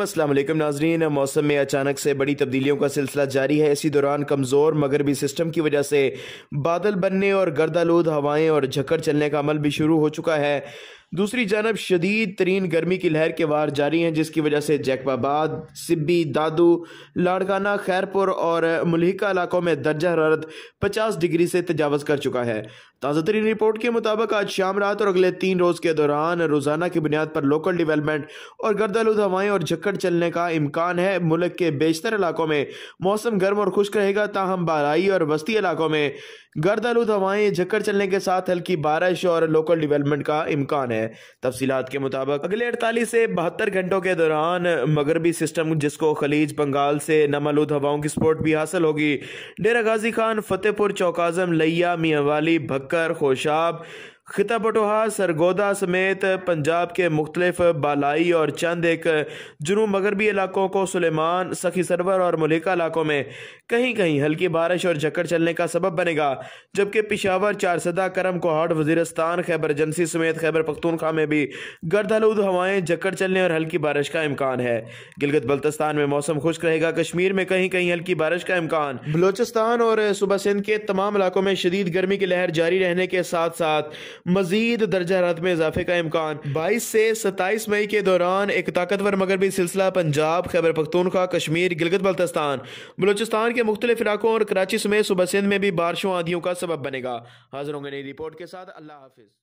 अस्सलाम वालेकुम नाजरीन। मौसम में अचानक से बड़ी तब्दीलियों का सिलसिला जारी है। इसी दौरान कमज़ोर मगरबी सिस्टम की वजह से बादल बनने और गर्दालूद हवाएँ और झक्कर चलने का अमल भी शुरू हो चुका है। दूसरी जानब, शदीद तरीन गर्मी की लहर के वार जारी हैं, जिसकी वजह से जैकबाबाद, सिब्बी, दादू, लाड़काना, खैरपुर और मलिका इलाकों में दर्जा हरारत पचास डिग्री से तजावज़ कर चुका है। ताज़ा तरीन रिपोर्ट के मुताबिक, आज शाम रात और अगले तीन रोज़ के दौरान रोज़ाना की बुनियाद पर लोकल डिवेलपमेंट और गर्दालुद हवाएँ और झक्कड़ चलने का इम्कान है। मुल्क के बेशतर इलाकों में मौसम गर्म और खुश्क रहेगा, ताहम बाराई और वस्ती इलाकों में गर्दालुद हवाएँ झक्कड़ चलने के साथ हल्की बारिश और लोकल डिवेलपमेंट का इम्कान है। तफसीत के मुताबिक अगले अड़तालीस से बहत्तर घंटों के दौरान मगरबी सिस्टम जिसको खलीज बंगाल से नमलूद हवाओं की सपोर्ट भी हासिल होगी। डेरा गाजी खान, फतेहपुर चौकाजम लिया मियावाली भक्कर, खोशाब खिता पटोहा सरगोदा समेत पंजाब के मुख्तलिफ़ बालाई और चंद एक जुनूब मगरबी इलाकों को सुलेमान, सखी सरवर और मलिका इलाकों में कहीं कहीं हल्की बारिश और झक्कर चलने का सबब बनेगा, जबकि पिशावर, चारसदा, करम, कोहाट वजीरस्तान खैबर एजेंसी समेत खैबर पख्तूनखा में भी गर्द गर्दालूद हवाएँ झक्कर चलने और हल्की बारिश का इम्कान है। गिलगित बल्तिस्तान में मौसम खुश्क रहेगा, कश्मीर में कहीं कहीं हल्की बारिश का इम्कान। बलोचिस्तान और सुबह सिंध के तमाम इलाकों में शदीद गर्मी की लहर जारी रहने के साथ साथ मजीद दर्जा हरारत में इजाफे का इम्कान। बाईस से सत्ताईस मई के दौरान एक ताकतवर मगरबी सिलसिला पंजाब, खैबर पख्तूनखा कश्मीर, गिलगत बल्तस्तान, बलोचिस्तान के मुख्तलिफ़ इलाकों और कराची समेत सुबह सिंध में भी बारिशों आदियों का सबब बनेगा। हाजिर होंगे नई रिपोर्ट के साथ। अल्लाह हाफिज़।